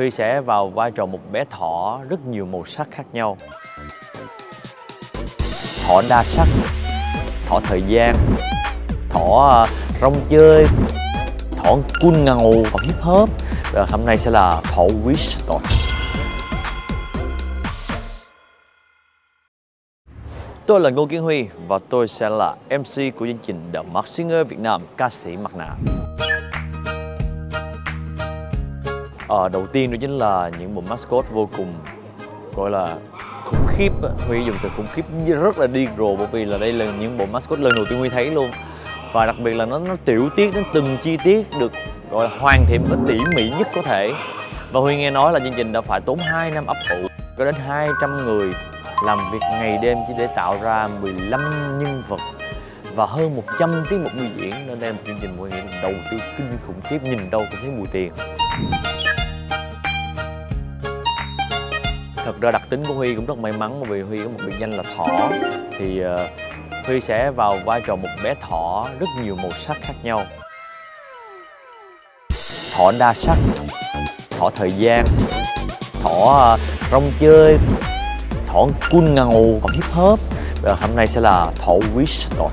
Huy sẽ vào vai trò một bé thỏ rất nhiều màu sắc khác nhau. Thỏ đa sắc, Thỏ thời gian, Thỏ à, rong chơi, Thỏ cun ngầu, Thỏ hip hop. Rồi hôm nay sẽ là thỏ wish thought. Tôi là Ngô Kiến Huy và tôi sẽ là MC của chương trình The Mask Singer Việt Nam ca sĩ mặt nạ. Ờ, đầu tiên đó chính là những bộ mascot vô cùng gọi là khủng khiếp Huy dùng từ khủng khiếp rất là điên rồ bởi vì là đây là những bộ mascot lần đầu tiên Huy thấy luôn. Và đặc biệt là nó nó tiểu tiết đến từng chi tiết được gọi là hoàn thiện và tỉ mỉ nhất có thể. Và Huy nghe nói là chương trình đã phải tốn 2 năm ấp ủ có đến 200 người làm việc ngày đêm chỉ để tạo ra 15 nhân vật và hơn 100 tiết mục biểu diễn nên đây là một chương trình mọi người đầu tư kinh khủng khiếp nhìn đâu cũng thấy mùi tiền. Thật ra đặc tính của Huy cũng rất may mắn bởi vì Huy có một biệt danh là thỏ. Thì uh, Huy sẽ vào vai trò một bé thỏ rất nhiều màu sắc khác nhau. Thỏ đa sắc thỏ thời gian thỏ uh, rong chơi thỏ cool ngầu còn hip hop. Và hôm nay sẽ là thỏ wish thought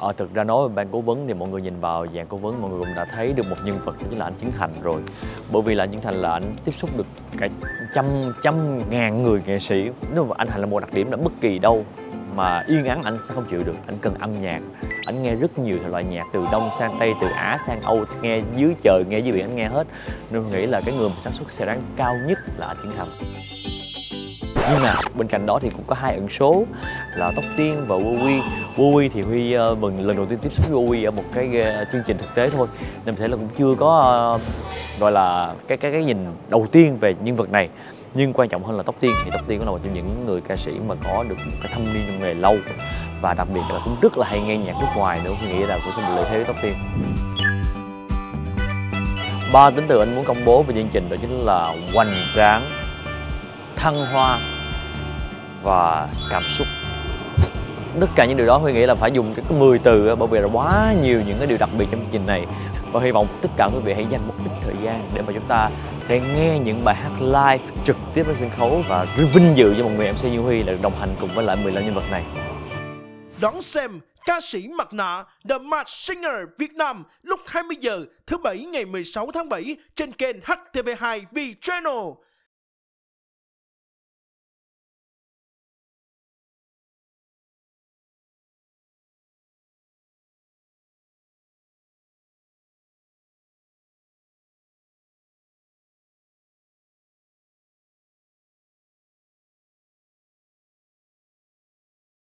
Ờ, thực ra nói về ban cố vấn thì mọi người nhìn vào dạng cố vấn mọi người cũng đã thấy được một nhân vật chính là anh Chiến Thành rồi. Bởi vì là anh Chiến Thành là anh tiếp xúc được cả trăm trăm ngàn người nghệ sĩ. Nếu mà anh Thành là một đặc điểm là bất kỳ đâu mà yên ắng anh sẽ không chịu được. Anh cần âm nhạc. Anh nghe rất nhiều thể loại nhạc từ đông sang tây từ á sang âu nghe dưới trời nghe dưới biển anh nghe hết. Nên tôi nghĩ là cái người mà sản xuất sẽ đáng cao nhất là anh Chiến Thành nhưng mà bên cạnh đó thì cũng có hai ẩn số là tóc tiên và Wowy Wowy thì huy uh, lần đầu tiên tiếp xúc với Wowy ở một cái uh, chương trình thực tế thôi. Nên sẽ là cũng chưa có uh, gọi là cái cái cái nhìn đầu tiên về nhân vật này. Nhưng quan trọng hơn là tóc tiên thì tóc tiên cũng là một trong những người ca sĩ mà có được một cái thâm niên trong nghề lâu. Và đặc biệt là cũng rất là hay nghe nhạc nước ngoài nữa tôi nghĩ là cũng sẽ một lợi thế với tóc tiên. Ba tính từ anh muốn công bố về chương trình đó chính là hoành tráng thăng hoa và cảm xúc tất cả những điều đó Huy nghĩ là phải dùng cái 10 từ bởi vì là quá nhiều những cái điều đặc biệt trong chương trình này và hy vọng tất cả quý vị hãy dành một ít thời gian để mà chúng ta sẽ nghe những bài hát live trực tiếp trên sân khấu và rất vinh dự cho một người MC như Huy là đồng hành cùng với lại 15 nhân vật này. Đón xem ca sĩ mặt nạ The Mask Singer Việt Nam lúc 20 giờ thứ bảy ngày 16 tháng 7 trên kênh HTV2 V Channel.